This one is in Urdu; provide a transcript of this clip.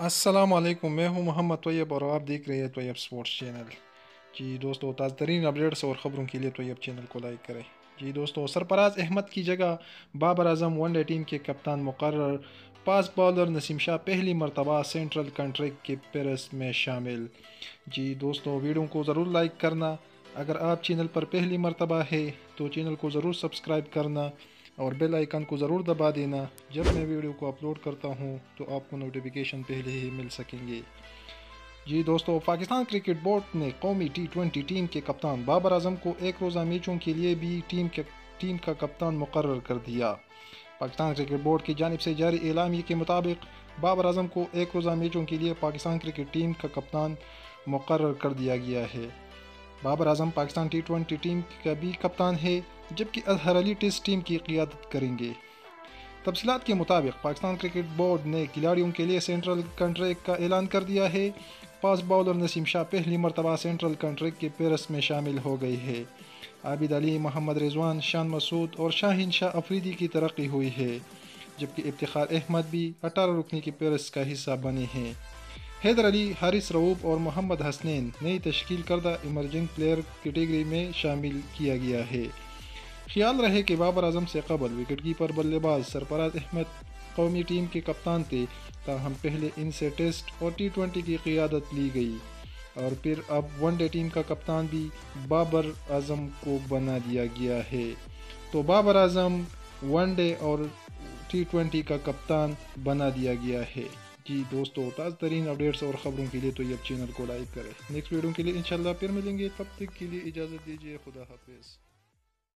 السلام علیکم، میں ہوں محمد طیب اور آپ دیکھ رہے ہیں طیب سپورٹس چینل۔ جی دوستو تازہ ترین اپڈیٹس اور خبروں کے لیے طیب چینل کو لائک کریں۔ جی دوستو سرپراز احمد کی جگہ Babar Azam one day team کے کپتان مقرر، پاس بالر نسیم شاہ پہلی مرتبہ سینٹرل کنٹریک کے پیرس میں شامل۔ جی دوستو، ویڈیو کو ضرور لائک کرنا۔ اگر آپ چینل پر پہلی مرتبہ ہے تو چینل کو ضرور سبسکرائب کرنا۔ اور بیل آئیکن کو ضرور دبا دینا۔ جب میں ویڈیو کو اپلوڈ کرتا ہوں تو آپ کو نوٹیفیکیشن پہلے ہی مل سکیں گے۔ جی دوستو، پاکستان کرکٹ بورڈ نے قومی ٹی ٹوینٹی ٹیم کے کپتان بابر اعظم کو ایک روزہ میچوں کے لیے بھی ٹیم کے ٹیم کا کپتان مقرر کر دیا۔ پاکستان کرکٹ بورڈ کی جانب سے جاری اعلامیے کے مطابق بابر اعظم کو ایک روزہ میچوں کے لیے پاکستان کرکٹ ٹیم کا کپتان مقرر کر دیا گیا ہے۔ Babar Azam, Pakistan T twenty team کا بھی کپتان ہے۔ جبکہ اظہر علی ٹیسٹ ٹیم کی قیادت کریں گے۔ تفصیلات کے مطابق پاکستان کرکٹ بورڈ نے کھلاڑیوں کے لیے سینٹرل کنٹریک کا اعلان کر دیا ہے۔ پاس باؤلر نسیم شاہ پہلی مرتبہ سینٹرل کنٹریک کے پیرس میں شامل ہو گئی ہے عابد علی، محمد رضوان، شان مسعود اور شاہین شاہ افریدی کی ترقی ہوئی ہے، جبکہ افتخار احمد بھی اٹھارہ رکنی کے پیرس کا حصہ بنے ہیں۔ حیدر علی، حارث روب اور محمد حسنین نئی تشکیل کردہ ایمرجنگ پلیئر کیٹیگری میں شامل کیا گیا ہے۔ خیال رہے کہ بابر اعظم سے قبل وکٹ کیپر بلے باز سرپراز احمد قومی ٹیم کے کپتان تھے، تاہم پہلے ان سے ٹیسٹ اور ٹی ٹوینٹی کی قیادت لی گئی۔ اور پھر اب ون ڈے ٹیم کا کپتان بھی بابر اعظم کو بنا دیا گیا ہے۔ تو بابر اعظم ون ڈے اور ٹی ٹوینٹی کا کپتان بنا دیا گیا ہے۔ جی دوستو، تازہ ترین اپڈیٹس اور خبروں کے لیے تو یہ چینل کو لائک کریں۔ نیکسٹ ویڈیو کے لیے انشاءاللہ پھر ملیں گے۔ تب تک کے لیے اجازت دیجیے خدا حافظ۔